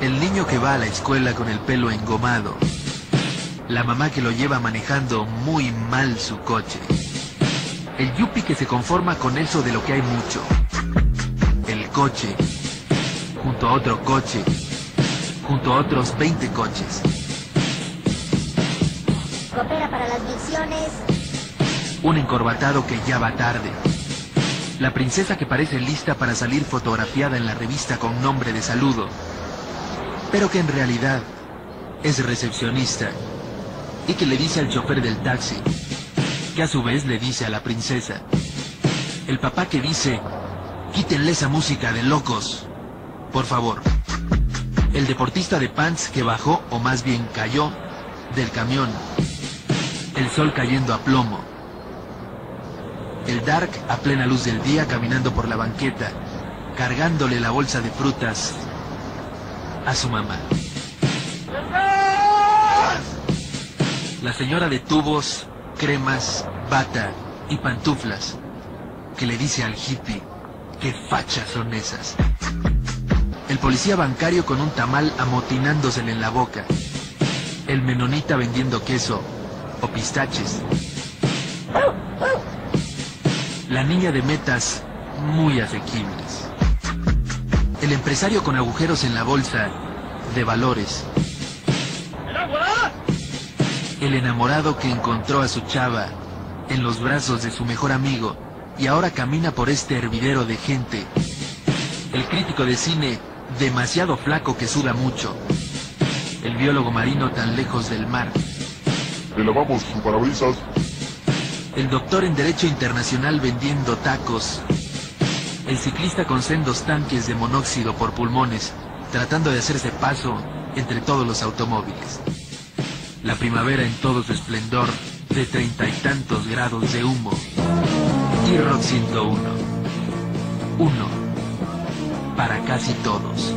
El niño que va a la escuela con el pelo engomado. La mamá que lo lleva manejando muy mal su coche. El yuppie que se conforma con eso de lo que hay mucho. El coche. Junto a otro coche. Junto a otros 20 coches. Coopera para las misiones. Un encorbatado que ya va tarde. La princesa que parece lista para salir fotografiada en la revista con nombre de saludo. Pero que en realidad es recepcionista. Y que le dice al chofer del taxi. Que a su vez le dice a la princesa. El papá que dice, quítenle esa música de locos. Por favor. El deportista de pants que bajó, o más bien cayó, del camión. El sol cayendo a plomo. El Dark a plena luz del día caminando por la banqueta, cargándole la bolsa de frutas a su mamá. La señora de tubos, cremas, bata y pantuflas, que le dice al hippie, qué fachas son esas. El policía bancario con un tamal amotinándosele en la boca. El menonita vendiendo queso o pistaches. La niña de metas muy asequibles. El empresario con agujeros en la bolsa de valores. El enamorado que encontró a su chava en los brazos de su mejor amigo y ahora camina por este hervidero de gente. El crítico de cine demasiado flaco que suda mucho. El biólogo marino tan lejos del mar. Le lavamos su parabrisas. El doctor en Derecho Internacional vendiendo tacos. El ciclista con sendos tanques de monóxido por pulmones, tratando de hacerse paso entre todos los automóviles. La primavera en todo su esplendor, de treinta y tantos grados de humo. Y Rock 101. Uno. Para casi todos.